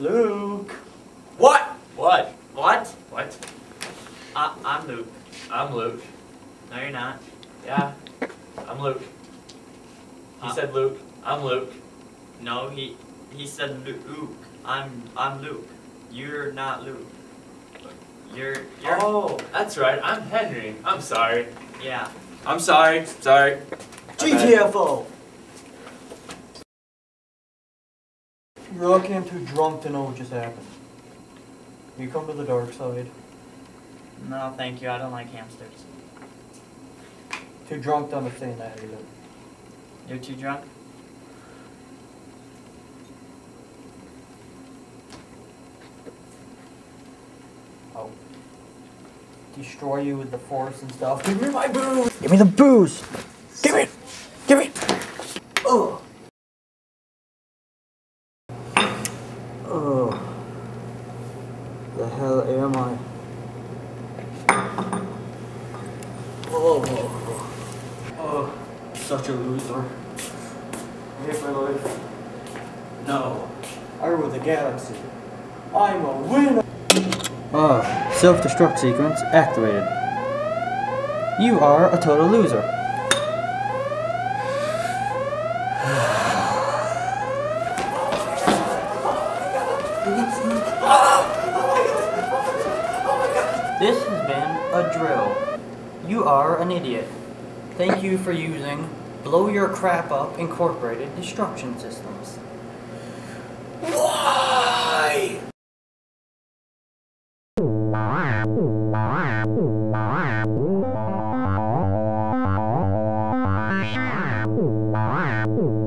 Luke. What? What? What? What? I, I'm Luke. I'm Luke. No, you're not. Yeah. I'm Luke. He Uh, said Luke. I'm Luke. No, he he said Luke. I'm I'm Luke. You're not Luke. You're you're Oh, that's right. I'm Henry. I'm sorry. yeah. I'm sorry. Sorry. GTFO! You're lucky I'm too drunk to know what just happened. You come to the dark side. No, thank you. I don't like hamsters. Too drunk to understand that either. You're too drunk. Destroy you with the force and stuff. Give me my booze! Give me the booze! Give it! Give it! Ugh! Ugh. The hell am I? Oh, oh, such a loser. I hate my life. No, I rule the galaxy. I'm a winner. Ah, self-destruct sequence activated. You are a total loser. This has been a drill. You are an idiot. Thank you for using Blow Your Crap Up Incorporated Destruction Systems. Ooh.